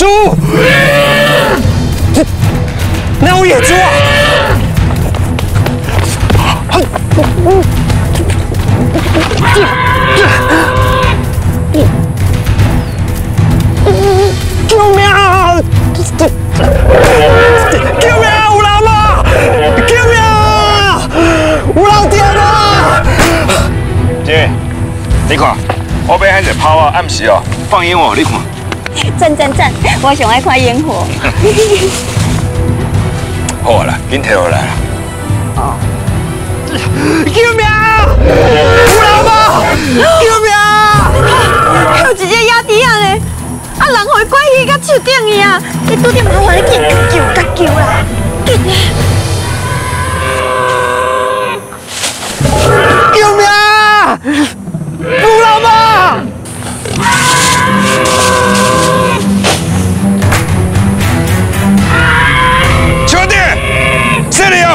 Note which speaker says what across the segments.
Speaker 1: 猪，哪有野猪啊？救命啊！救命啊！有人吗？救命啊！有人掉啊！
Speaker 2: 姐，你看，我边还在跑啊，暗时哦，放烟火，你看。
Speaker 3: 赞赞赞！我想爱看烟火。
Speaker 2: 好啊啦，紧摕回来啦。
Speaker 3: 哦。
Speaker 1: 救命啊！有人吗？救命啊！
Speaker 3: 有一只野猪啊咧！啊，人会关去到树顶去啊！你拄着麻烦，你紧救甲救啦！紧！
Speaker 1: 救命啊！有人吗？
Speaker 2: 兄弟，这里有。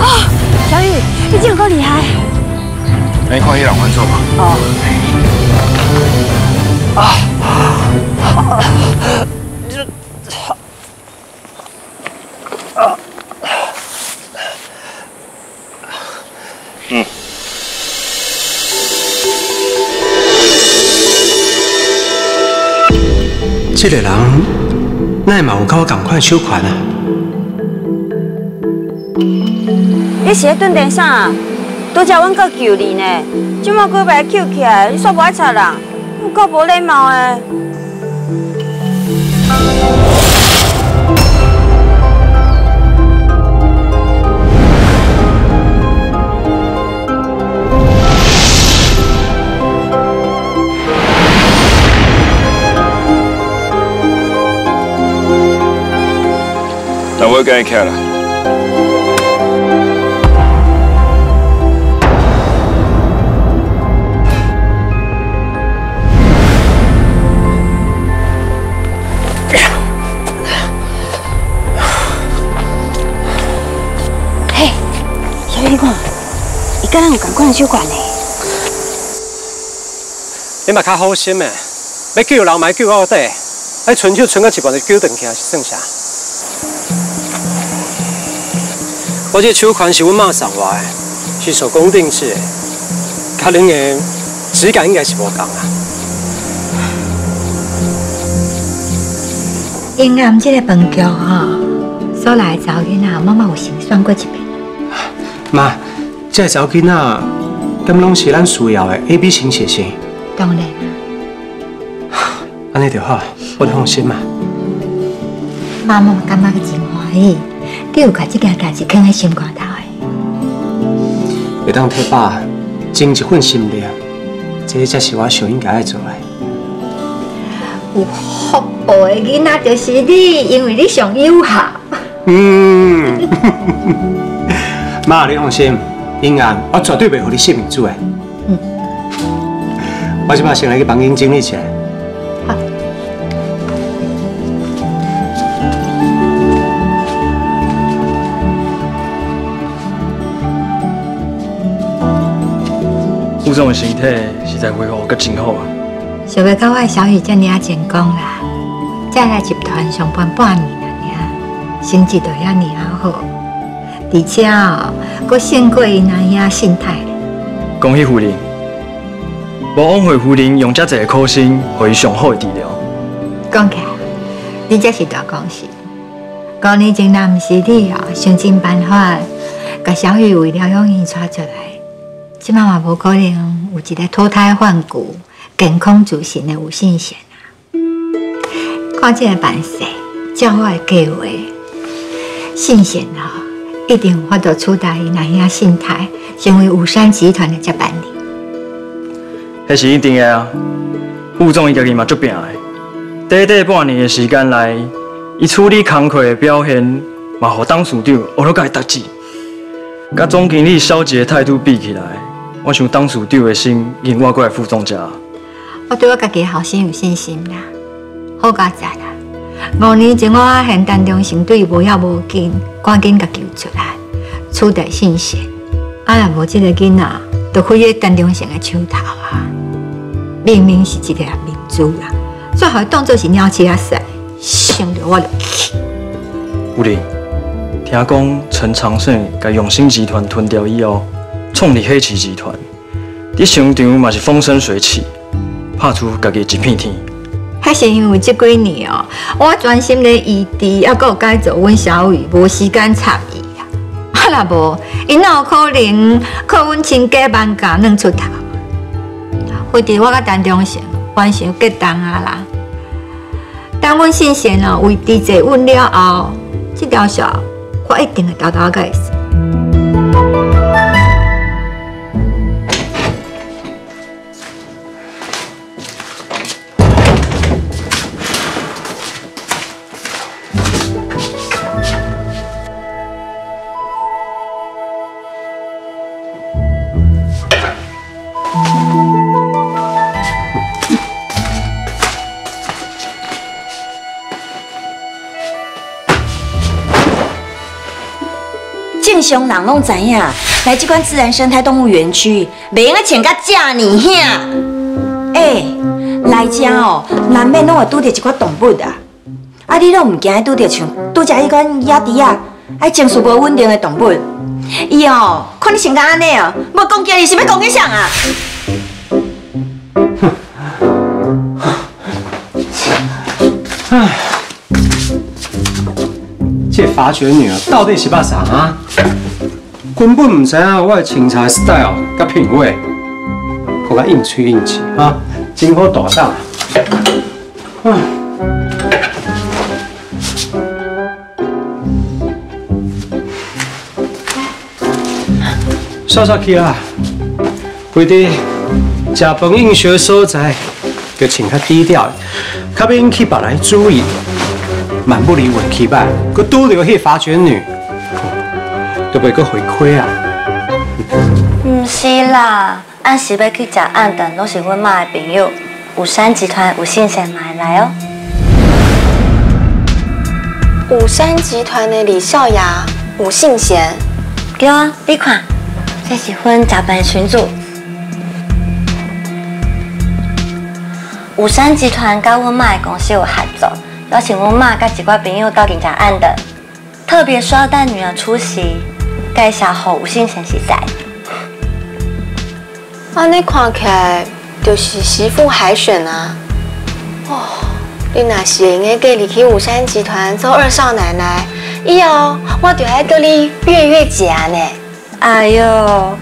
Speaker 3: 啊，小雨，你真有够厉害！
Speaker 2: 你看伊人犯错吗？
Speaker 3: 哦。
Speaker 2: 嗯。
Speaker 4: 这个人，奈嘛有甲我同款手款啊？
Speaker 3: 你是咧蹲地啥？拄则阮搁救你呢，即马几摆救起来，你煞不爱睬人，有够无礼貌的。
Speaker 2: 那我跟你起来。
Speaker 3: 嘿，小雨，你看，伊敢若有同款的手款呢？
Speaker 4: 你嘛较好心诶，要救人咪救到底，爱伸手伸到一半就救转去是算啥？我这手款是阮妈送我的，是手工定制的，甲恁的质感应该是无同啊。
Speaker 5: 永安这个饭局吼，所来的查某囡仔，妈妈有先算过一遍。
Speaker 4: 妈，这个查某囡仔，敢拢是咱需要的 A、B 型血型？
Speaker 5: 当然，
Speaker 4: 安尼就好，我放心嘛。
Speaker 5: 妈妈感觉真欢喜，你有把这件代志放在心肝头的。
Speaker 4: 会当替爸尽一份心力，这才是我上应该要做的。
Speaker 5: 有福报的囡仔就是你，因为你上优秀。
Speaker 4: 嗯，妈，你放心，英安，我绝对袂让你性命主的。
Speaker 5: 嗯，
Speaker 4: 我即摆先来去房间整理起来。
Speaker 6: 吴总的身体实在恢复阁真好啊！
Speaker 5: 想要到我的小雨遮尔啊成功啦，再来集团上班半年了尔，成绩都遐尔啊好，而且哦，佫胜过伊那遐心态。
Speaker 6: 恭喜夫人，无枉费夫人用遮济苦心，予伊上好的治疗。
Speaker 5: 讲起来，你这是大公事。五年前若毋是你哦，想尽办法，甲小雨为了养伊带出来，即摆嘛无可能有一个脱胎换骨、健康自信的吴信贤啊！看这个办事，照我的计划，信贤啊，一定有法度取代伊那遐心态，成为武山集团的接班人。
Speaker 6: 迄是一定的啊！副总伊家己嘛足拼的，短短半年的时间内，伊处理工课的表现，嘛互董事长学了甲伊答志。甲总经理消极的态度比起来，我想当事长的心永远过来副总家。
Speaker 5: 我对我家己后生有信心啦，好佳哉啦！五年前我发现当中成对无要无紧，赶紧甲救出来，取代信贤。啊，若无即个囡仔，就毁在陈中成的手头啊！明明是一个明珠啦，最后当作是鸟鼠仔屎，想着我就气。
Speaker 6: 有哩，听讲陈长胜甲永兴集团吞掉以后，创立黑旗集团，伫商场嘛是风生水起，拍出家己一片天。
Speaker 5: 迄是因为即几年哦，我专心咧异地，还佫有改造阮小雨，无时间参与啊。啊，若无，因有可能靠阮亲家万家弄出头？或者我甲陈中成完成结党啊啦。当阮信贤哦为地坐稳了后，这条线我一定会牢牢解
Speaker 7: 正常人拢知影，来这款自然生态动物园区，袂用个穿甲遮尼遐。哎，来遮哦，难免拢会拄着一寡动物啊。啊，你拢唔惊拄着像拄着迄款野猪啊，爱情绪无稳定的动物。伊哦，看你穿甲安尼哦，要攻击你是要攻击谁啊？
Speaker 4: 这发掘女儿到底是把啥啊？根本唔知影我的清茶 style 甲品味，互我硬吹硬气啊，真好大胆。唉，莎莎去啊，规伫食饭应酬所在，就穿较低调，较免引起别人注意。蛮不离稳起吧，佮拄着迄发掘女，都袂佮回馈啊。
Speaker 8: 唔是啦，按时要去食暗顿，拢是阮妈的朋友，五山集团吴信贤买来哦。
Speaker 9: 五山集团的李少雅、吴信贤，
Speaker 8: 对啊，你看，这是阮食饭的群主。五山集团甲阮妈的公司有合作。邀请我妈跟几个朋友到警察案的，特别说要带女儿出席，介绍后吴信贤是在。
Speaker 9: 安尼看起来就是媳妇海选啊！哦，你若是会用个离去五山集团做二少奶奶，以后我就爱跟你月月姐呢。
Speaker 8: 哎哟，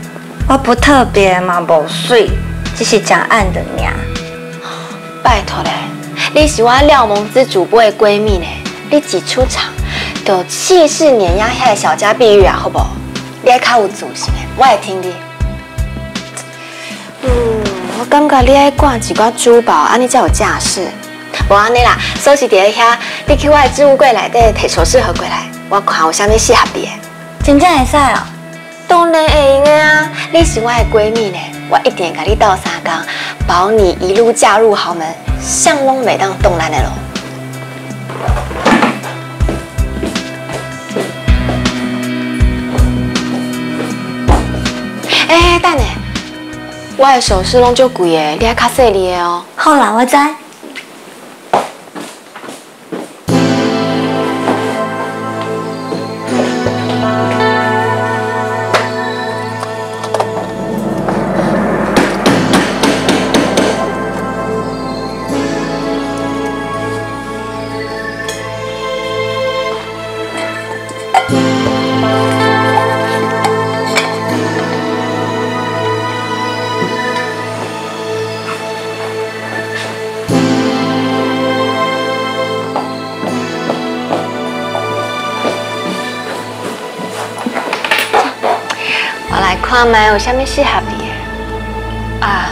Speaker 8: 我不特别嘛，无水，只是讲案的尔。
Speaker 9: 拜托嘞。你是我廖萌之主播的闺蜜呢，你一出场就气势碾压遐个小家碧玉啊，好不？你爱较有自信的，我会听你。嗯，我感觉你爱挂几挂珠宝，安尼才有架势。无安尼啦，锁匙伫遐，你去我的置物柜内底摕锁匙盒过来，我看有啥物适合你的。
Speaker 8: 真正会使哦？
Speaker 9: 当然会用的啊！你是我的闺蜜呢，我一定甲你斗三工，保你一路嫁入豪门。向拢每当动来的咯。哎，等下，我的首饰拢足贵的，你还卡细腻的哦。
Speaker 8: 好啦，我知。
Speaker 9: 来看卖有啥物适合你的啊？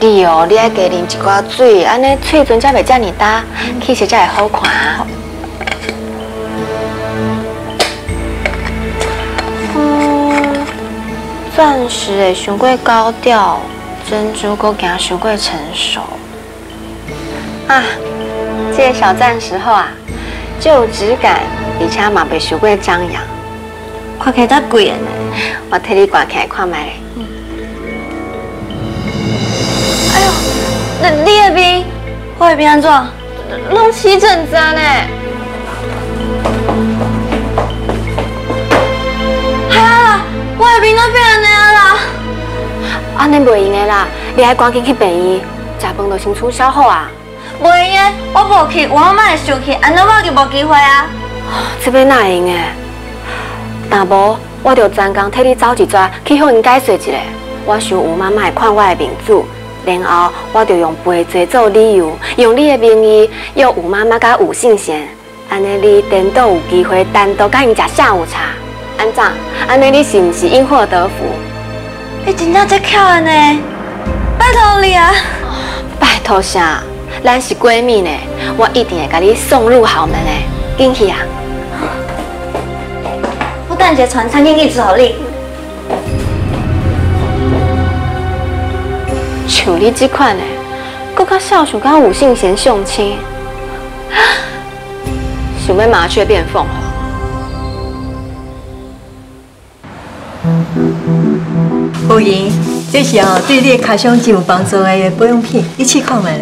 Speaker 9: 你哦，你爱加啉一寡水，安尼嘴唇才袂遮尔干，气色才会好看。嗯，钻石会伤过高调，珍珠阁行伤过成熟。啊，这个小站时候啊，就有质感，而且嘛袂伤过张扬。
Speaker 8: 看起来贵呢。
Speaker 9: 我替你挂起来看卖。
Speaker 8: 哎呦，那你的边，我的边安怎？
Speaker 9: 拢起疹子啊呢？
Speaker 8: 哈，我的边那变安尼啊啦？
Speaker 9: 安尼袂用的啦，你还赶紧去病院，食饭就先取消好啊。
Speaker 8: 袂用的，我无去，我妈妈会生气，安尼我就无机会啊。
Speaker 9: 这边哪会用的？若无，我就专工替你找一撮去向因解释一下。我想有妈妈会看我的面子，然后我就用陪罪做理由，用你的名义约吴妈妈甲吴信贤，安尼你颠倒有机会单独甲因食下午茶。安怎？安尼你是毋是因祸得福？
Speaker 8: 你真正真巧的呢，拜托你啊！
Speaker 9: 拜托啥？咱是闺蜜呢，我一定会甲你送入豪门的，进去啊！
Speaker 8: 我等一下传餐厅地址给你。
Speaker 9: 像你这款的，搁较少想，甲吴信贤相亲，想要麻雀变凤凰。
Speaker 10: 夫人，这是哦对你的卡胸真有帮助的保养品，你试看卖。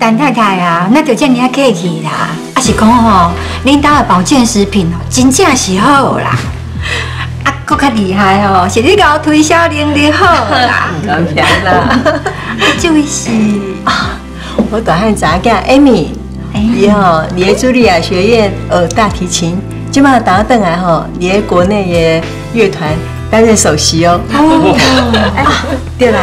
Speaker 5: 陈太太啊，那就这尔啊客气啦。啊是讲吼，恁兜的保健食品哦，真正是好啦。啊，搁较厉害哦，是你甲我推销能力好啦。
Speaker 10: 感谢啦。
Speaker 5: 这位是
Speaker 10: 啊，我大汉查囝 Amy，伊吼伫茱莉亚学院学大提琴，即马打转来吼，伫国内的乐团担任首席哦。啊，对啦，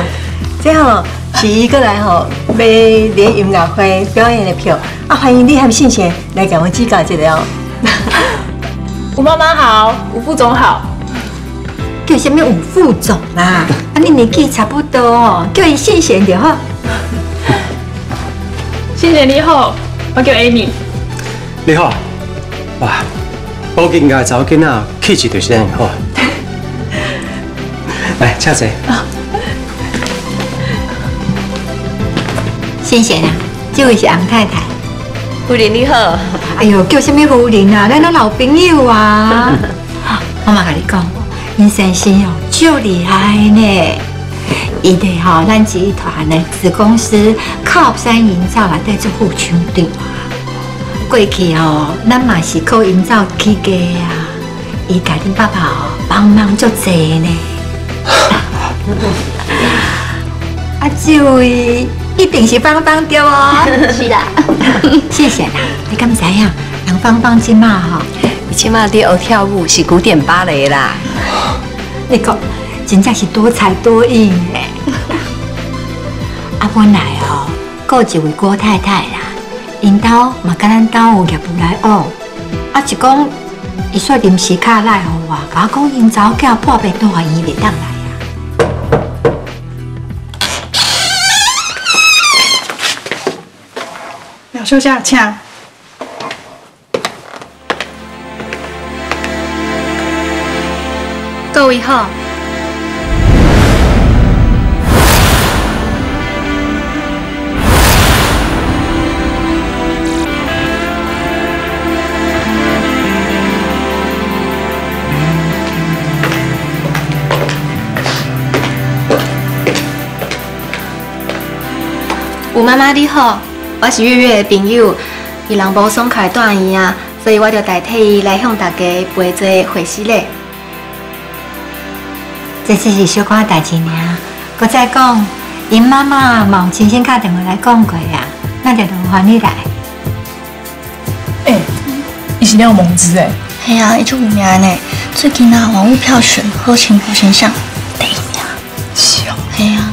Speaker 10: 这吼是一个来吼买连音乐会表演的票啊，欢迎你和信贤来给我指教一下哦。
Speaker 11: 吴妈妈好，吴副总好。
Speaker 5: 叫什么吴副总啦？啊，你年纪差不多哦，叫伊信贤就好。
Speaker 11: 信贤你好，我叫 Amy。
Speaker 4: 你好，哇，保健界查某囡仔气质就是这样好。来，请坐。
Speaker 5: 信贤啊，这位是杨太太。
Speaker 11: 夫人你好。
Speaker 5: 哎呦，叫什么夫人啊？咱都老朋友啊。我嘛跟你讲，因先生哦，就厉害呢。伊哋吼，咱集团的子公司靠山营造来在做副厂长啊。过去哦，咱嘛是靠营造起家啊。伊家恁爸爸哦，帮忙足济呢。啊，这位一定是芳芳对哦。
Speaker 8: 是啦。
Speaker 5: 谢谢啦。你敢知影？人芳芳即马吼，
Speaker 12: 伊即马伫学跳舞，是古典芭蕾啦。
Speaker 5: 你讲，真正是多才多艺诶。啊，本来哦，还有一位郭太太啦，因兜嘛甲咱兜有业务来学，啊是讲伊说临时卡来互我，甲我讲因查某囝破病大医袂当来
Speaker 11: 廖小姐，请。
Speaker 12: 各位好。吴妈妈你好，我是月月的朋友，伊人无爽快住院啊，所以我就代替伊来向大家陪做会师礼。
Speaker 5: 这只是小可代志尔，搁再讲，因妈妈嘛有亲身打电话来讲过呀，那就麻烦你来。
Speaker 11: 哎，伊是了蒙子哎。
Speaker 8: 系啊，伊就有名呢。最近啊，网络票选好幸福形象第一名。
Speaker 11: 是哦。
Speaker 8: 系啊。